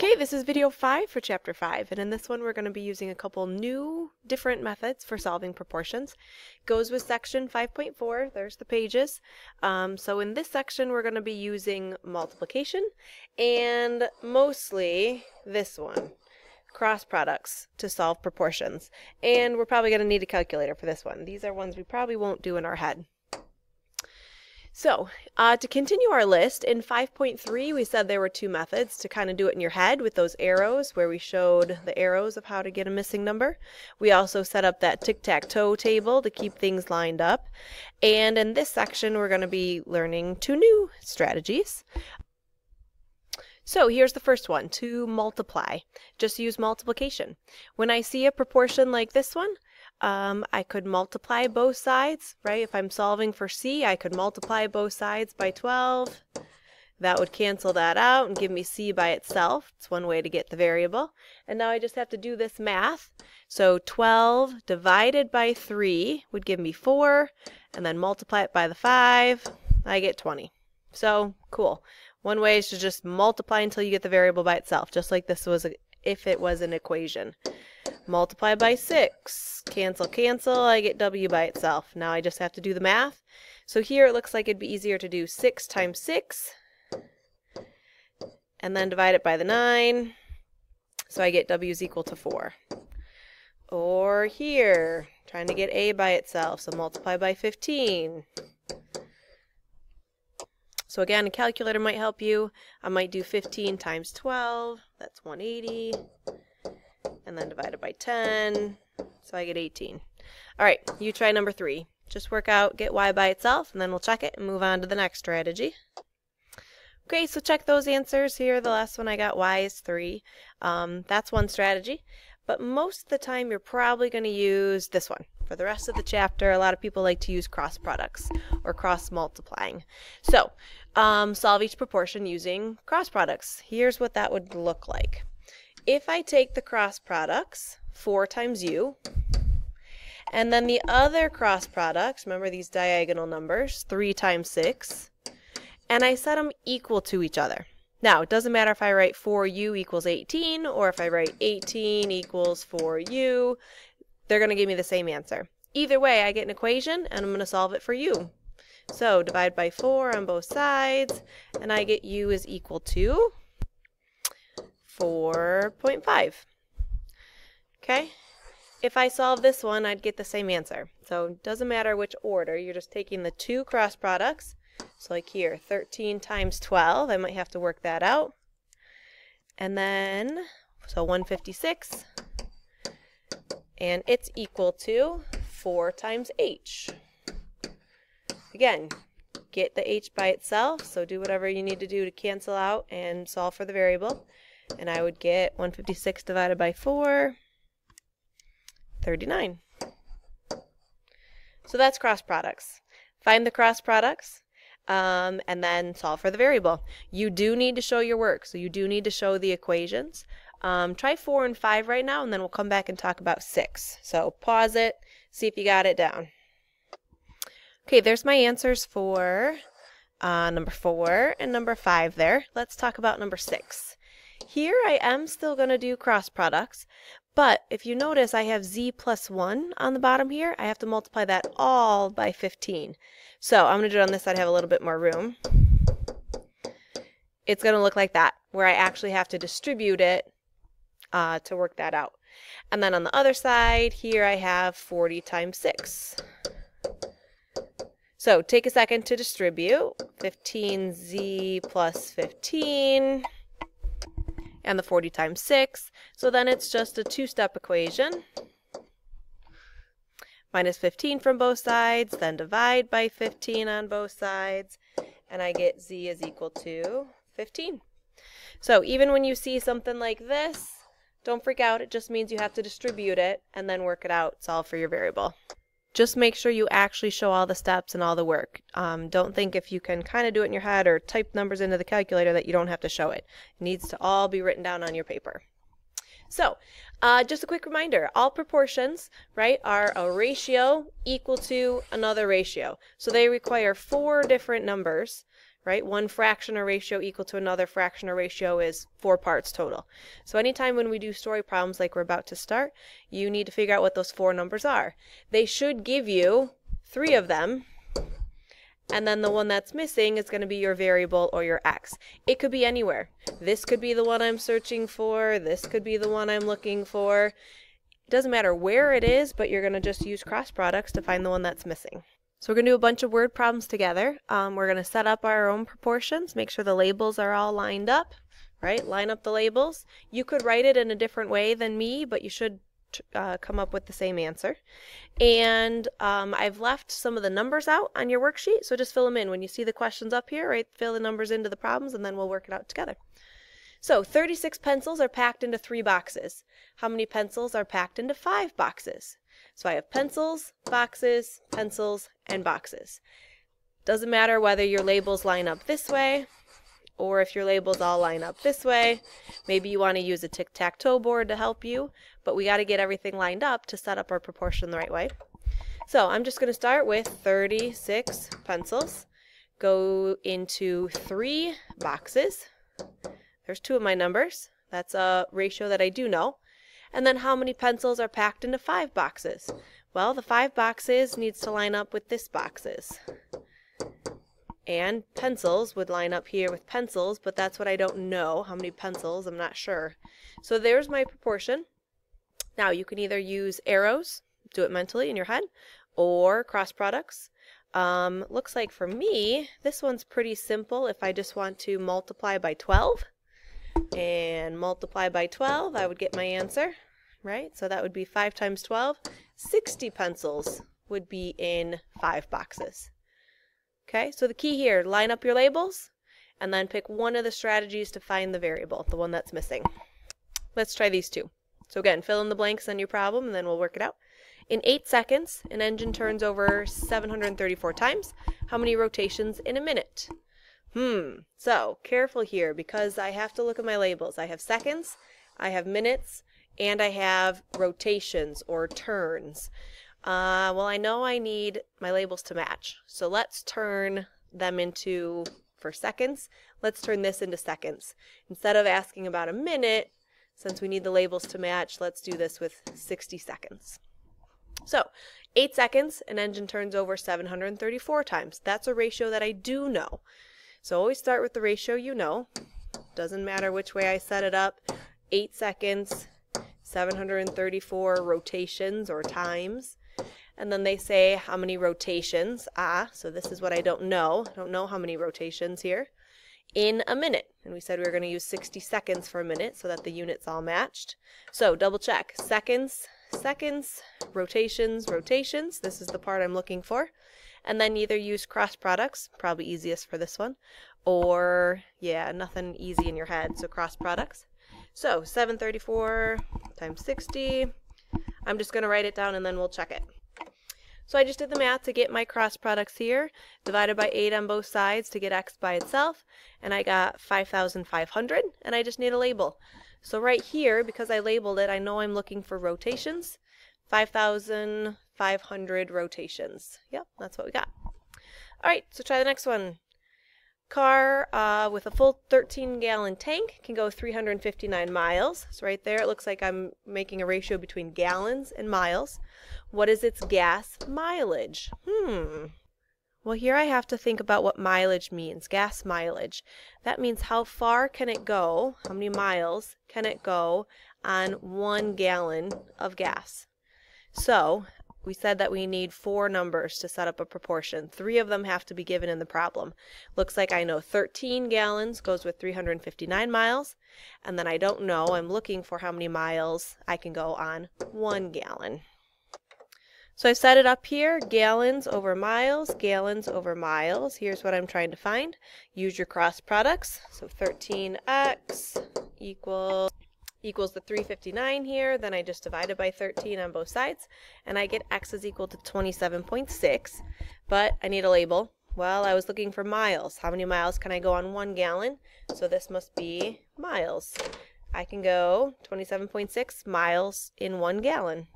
Okay, this is video 5 for chapter 5, and in this one we're going to be using a couple new different methods for solving proportions. Goes with section 5.4, there's the pages. Um, so in this section we're going to be using multiplication and mostly this one, cross products to solve proportions. And we're probably going to need a calculator for this one. These are ones we probably won't do in our head. So, uh, to continue our list, in 5.3 we said there were two methods to kind of do it in your head with those arrows where we showed the arrows of how to get a missing number. We also set up that tic-tac-toe table to keep things lined up. And in this section we're going to be learning two new strategies. So here's the first one, to multiply. Just use multiplication. When I see a proportion like this one, um, I could multiply both sides, right? If I'm solving for C, I could multiply both sides by 12. That would cancel that out and give me C by itself. It's one way to get the variable. And now I just have to do this math. So 12 divided by 3 would give me 4, and then multiply it by the 5, I get 20. So, cool. One way is to just multiply until you get the variable by itself, just like this was a, if it was an equation multiply by 6. Cancel, cancel, I get w by itself. Now I just have to do the math. So here it looks like it'd be easier to do 6 times 6, and then divide it by the 9, so I get w is equal to 4. Or here, trying to get a by itself, so multiply by 15. So again, a calculator might help you. I might do 15 times 12, that's 180 and then divided by 10, so I get 18. All right, you try number three. Just work out, get y by itself, and then we'll check it and move on to the next strategy. Okay, so check those answers here. The last one I got y is 3. Um, that's one strategy. But most of the time you're probably going to use this one. For the rest of the chapter, a lot of people like to use cross products or cross multiplying. So, um, solve each proportion using cross products. Here's what that would look like if I take the cross products, 4 times u, and then the other cross products, remember these diagonal numbers, 3 times 6, and I set them equal to each other. Now, it doesn't matter if I write 4u equals 18 or if I write 18 equals 4u, they're going to give me the same answer. Either way, I get an equation and I'm going to solve it for u. So divide by 4 on both sides, and I get u is equal to 4.5. Okay? If I solve this one, I'd get the same answer. So it doesn't matter which order, you're just taking the two cross products. So like here, 13 times 12, I might have to work that out. And then, so 156, and it's equal to 4 times h. Again, get the h by itself, so do whatever you need to do to cancel out and solve for the variable and I would get 156 divided by 4, 39. So that's cross products. Find the cross products um, and then solve for the variable. You do need to show your work, so you do need to show the equations. Um, try 4 and 5 right now, and then we'll come back and talk about 6. So pause it, see if you got it down. Okay, there's my answers for uh, number 4 and number 5 there. Let's talk about number 6. Here I am still going to do cross products, but if you notice I have z plus 1 on the bottom here, I have to multiply that all by 15. So I'm going to do it on this side, I have a little bit more room. It's going to look like that, where I actually have to distribute it uh, to work that out. And then on the other side, here I have 40 times 6. So take a second to distribute. 15z plus 15 and the 40 times 6. So then it's just a two-step equation. Minus 15 from both sides, then divide by 15 on both sides, and I get z is equal to 15. So even when you see something like this, don't freak out. It just means you have to distribute it and then work it out, solve for your variable just make sure you actually show all the steps and all the work. Um, don't think if you can kind of do it in your head or type numbers into the calculator that you don't have to show it. It needs to all be written down on your paper. So, uh, just a quick reminder, all proportions, right, are a ratio equal to another ratio. So they require four different numbers, right? One fraction or ratio equal to another fraction or ratio is four parts total. So anytime when we do story problems like we're about to start, you need to figure out what those four numbers are. They should give you three of them, and then the one that's missing is going to be your variable or your x. It could be anywhere. This could be the one I'm searching for. This could be the one I'm looking for. It doesn't matter where it is, but you're going to just use cross products to find the one that's missing. So we're going to do a bunch of word problems together. Um, we're going to set up our own proportions, make sure the labels are all lined up, right? Line up the labels. You could write it in a different way than me, but you should uh, come up with the same answer. And um, I've left some of the numbers out on your worksheet, so just fill them in. When you see the questions up here, right, fill the numbers into the problems, and then we'll work it out together. So 36 pencils are packed into three boxes. How many pencils are packed into five boxes? So I have pencils, boxes, pencils, and boxes. Doesn't matter whether your labels line up this way or if your labels all line up this way. Maybe you want to use a tic-tac-toe board to help you, but we got to get everything lined up to set up our proportion the right way. So I'm just going to start with 36 pencils, go into three boxes. There's two of my numbers. That's a ratio that I do know. And then how many pencils are packed into five boxes? Well, the five boxes needs to line up with this boxes. And pencils would line up here with pencils, but that's what I don't know. How many pencils, I'm not sure. So there's my proportion. Now you can either use arrows, do it mentally in your head, or cross products. Um, looks like for me, this one's pretty simple if I just want to multiply by 12 and multiply by 12, I would get my answer, right? So that would be 5 times 12. 60 pencils would be in 5 boxes. Okay, so the key here, line up your labels and then pick one of the strategies to find the variable, the one that's missing. Let's try these two. So again, fill in the blanks on your problem and then we'll work it out. In 8 seconds, an engine turns over 734 times. How many rotations in a minute? Hmm, so careful here because I have to look at my labels. I have seconds, I have minutes, and I have rotations or turns. Uh, well, I know I need my labels to match. So let's turn them into, for seconds, let's turn this into seconds. Instead of asking about a minute, since we need the labels to match, let's do this with 60 seconds. So, 8 seconds, an engine turns over 734 times. That's a ratio that I do know. So always start with the ratio you know. Doesn't matter which way I set it up. 8 seconds, 734 rotations or times. And then they say how many rotations. Ah, so this is what I don't know. I don't know how many rotations here. In a minute. And we said we were going to use 60 seconds for a minute so that the units all matched. So double check. Seconds, seconds, rotations, rotations. This is the part I'm looking for and then either use cross products, probably easiest for this one, or yeah, nothing easy in your head, so cross products. So 734 times 60, I'm just going to write it down and then we'll check it. So I just did the math to get my cross products here, divided by 8 on both sides to get x by itself, and I got 5,500, and I just need a label. So right here, because I labeled it, I know I'm looking for rotations. 5,500 rotations. Yep, that's what we got. All right, so try the next one. Car uh, with a full 13 gallon tank can go 359 miles. So right there, it looks like I'm making a ratio between gallons and miles. What is its gas mileage? Hmm. Well, here I have to think about what mileage means, gas mileage. That means how far can it go, how many miles can it go on one gallon of gas? So we said that we need four numbers to set up a proportion. Three of them have to be given in the problem. Looks like I know 13 gallons goes with 359 miles, and then I don't know, I'm looking for how many miles I can go on one gallon. So I set it up here, gallons over miles, gallons over miles. Here's what I'm trying to find. Use your cross products. So 13x equals equals the 359 here, then I just divide it by 13 on both sides, and I get x is equal to 27.6, but I need a label. Well, I was looking for miles. How many miles can I go on one gallon? So this must be miles. I can go 27.6 miles in one gallon.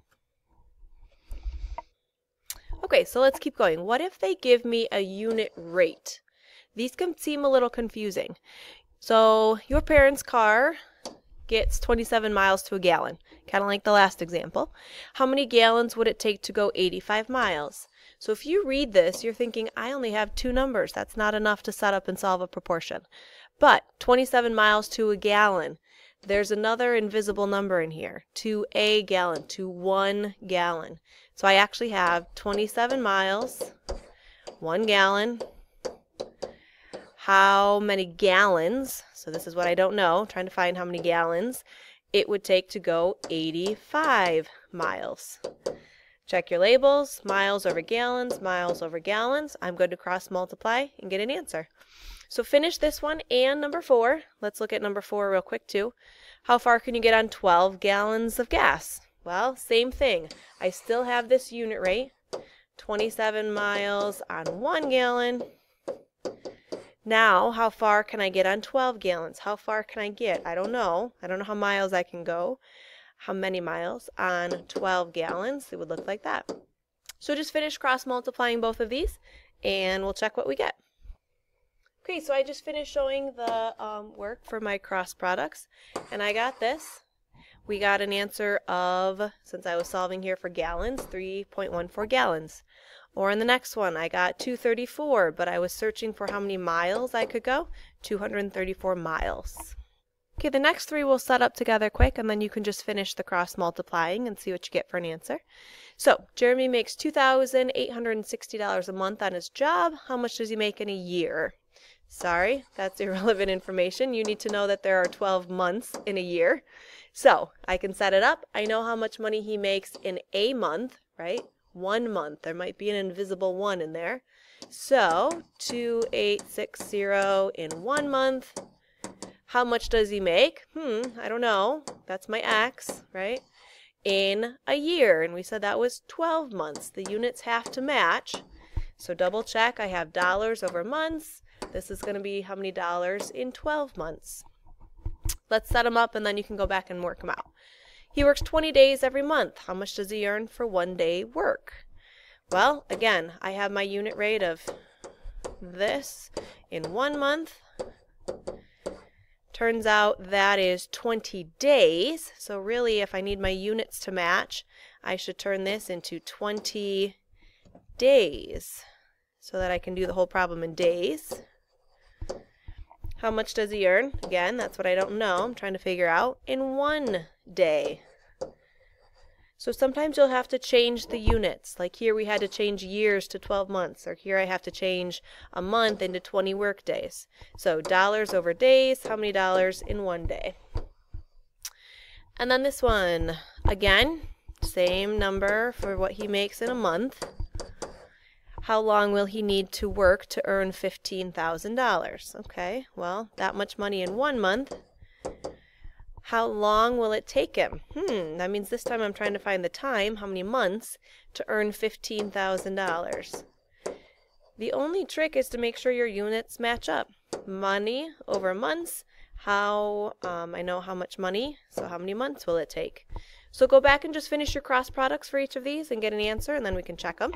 Okay, so let's keep going. What if they give me a unit rate? these can seem a little confusing. So your parents' car gets 27 miles to a gallon, kind of like the last example. How many gallons would it take to go 85 miles? So if you read this, you're thinking, I only have two numbers. That's not enough to set up and solve a proportion. But 27 miles to a gallon, there's another invisible number in here, to a gallon, to one gallon. So I actually have 27 miles, one gallon, how many gallons, so this is what I don't know, trying to find how many gallons it would take to go 85 miles. Check your labels, miles over gallons, miles over gallons. I'm going to cross multiply and get an answer. So finish this one and number four. Let's look at number four real quick too. How far can you get on 12 gallons of gas? Well, same thing. I still have this unit rate, 27 miles on one gallon now, how far can I get on 12 gallons? How far can I get? I don't know. I don't know how miles I can go. How many miles on 12 gallons? It would look like that. So just finish cross multiplying both of these and we'll check what we get. Okay, so I just finished showing the um, work for my cross products and I got this. We got an answer of, since I was solving here for gallons, 3.14 gallons. Or in the next one, I got 234, but I was searching for how many miles I could go. 234 miles. Okay, the next three we'll set up together quick, and then you can just finish the cross multiplying and see what you get for an answer. So, Jeremy makes $2,860 a month on his job. How much does he make in a year? Sorry, that's irrelevant information. You need to know that there are 12 months in a year. So, I can set it up. I know how much money he makes in a month, right? One month. There might be an invisible one in there. So 2860 in one month. How much does he make? Hmm, I don't know. That's my X, right? In a year. And we said that was 12 months. The units have to match. So double check. I have dollars over months. This is going to be how many dollars in 12 months. Let's set them up and then you can go back and work them out. He works 20 days every month. How much does he earn for one day work? Well, again, I have my unit rate of this in one month. Turns out that is 20 days. So really, if I need my units to match, I should turn this into 20 days so that I can do the whole problem in days. How much does he earn? Again, that's what I don't know. I'm trying to figure out in one day. So sometimes you'll have to change the units. Like here we had to change years to 12 months, or here I have to change a month into 20 work days. So dollars over days, how many dollars in one day? And then this one, again, same number for what he makes in a month. How long will he need to work to earn $15,000? Okay, well, that much money in one month. How long will it take him? Hmm, that means this time I'm trying to find the time, how many months, to earn $15,000. The only trick is to make sure your units match up. Money over months, how, um, I know how much money, so how many months will it take? So go back and just finish your cross products for each of these and get an answer, and then we can check them.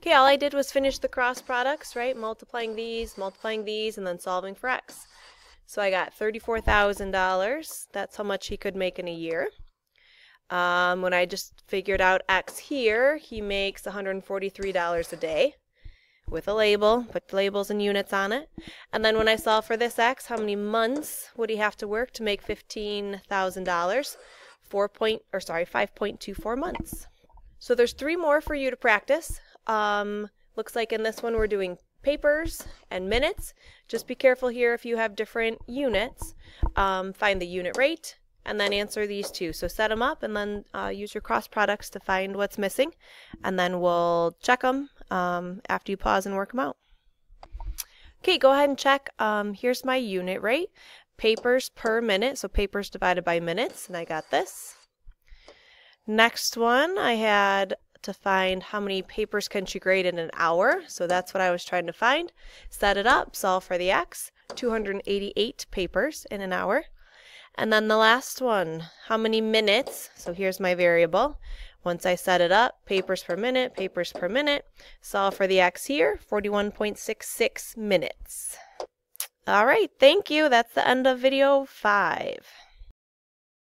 Okay, all I did was finish the cross products, right? Multiplying these, multiplying these, and then solving for x. So I got $34,000. That's how much he could make in a year. Um, when I just figured out x here, he makes $143 a day with a label, put labels and units on it. And then when I solve for this x, how many months would he have to work to make $15,000? 4 point, or sorry, 5.24 months. So there's three more for you to practice. Um, looks like in this one we're doing papers and minutes. Just be careful here if you have different units. Um, find the unit rate and then answer these two. So set them up and then uh, use your cross products to find what's missing and then we'll check them um, after you pause and work them out. Okay, go ahead and check. Um, here's my unit rate. Papers per minute, so papers divided by minutes, and I got this. Next one, I had to find how many papers can she grade in an hour. So that's what I was trying to find. Set it up, solve for the x. 288 papers in an hour. And then the last one, how many minutes? So here's my variable. Once I set it up, papers per minute, papers per minute, solve for the x here, 41.66 minutes. All right, thank you. That's the end of video five.